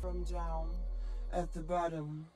from down at the bottom.